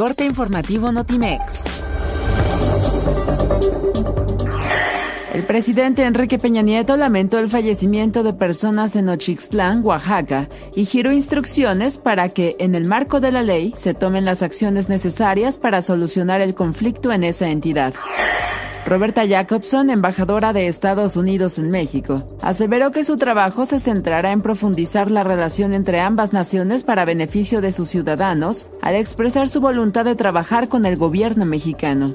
corte informativo Notimex. El presidente Enrique Peña Nieto lamentó el fallecimiento de personas en Ochixtlán, Oaxaca, y giró instrucciones para que, en el marco de la ley, se tomen las acciones necesarias para solucionar el conflicto en esa entidad. Roberta Jacobson, embajadora de Estados Unidos en México, aseveró que su trabajo se centrará en profundizar la relación entre ambas naciones para beneficio de sus ciudadanos, al expresar su voluntad de trabajar con el gobierno mexicano.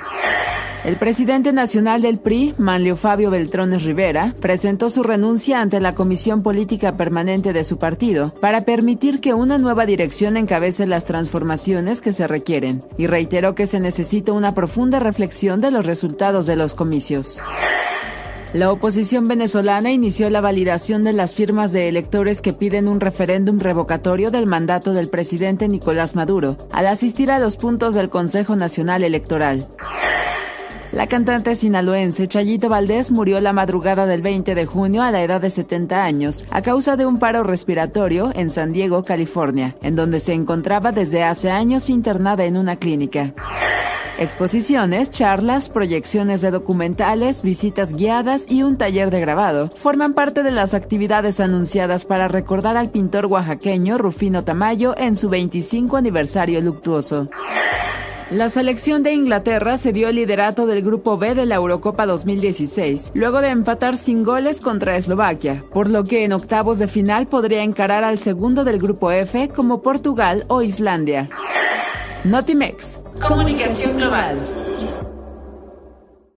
El presidente nacional del PRI, Manlio Fabio Beltrones Rivera, presentó su renuncia ante la Comisión Política Permanente de su partido para permitir que una nueva dirección encabece las transformaciones que se requieren y reiteró que se necesita una profunda reflexión de los resultados de los comicios. La oposición venezolana inició la validación de las firmas de electores que piden un referéndum revocatorio del mandato del presidente Nicolás Maduro al asistir a los puntos del Consejo Nacional Electoral. La cantante sinaloense Chayito Valdés murió la madrugada del 20 de junio a la edad de 70 años a causa de un paro respiratorio en San Diego, California, en donde se encontraba desde hace años internada en una clínica. Exposiciones, charlas, proyecciones de documentales, visitas guiadas y un taller de grabado forman parte de las actividades anunciadas para recordar al pintor oaxaqueño Rufino Tamayo en su 25 aniversario luctuoso. La selección de Inglaterra se dio el liderato del Grupo B de la Eurocopa 2016, luego de empatar sin goles contra Eslovaquia, por lo que en octavos de final podría encarar al segundo del Grupo F como Portugal o Islandia. Notimex. Comunicación Global.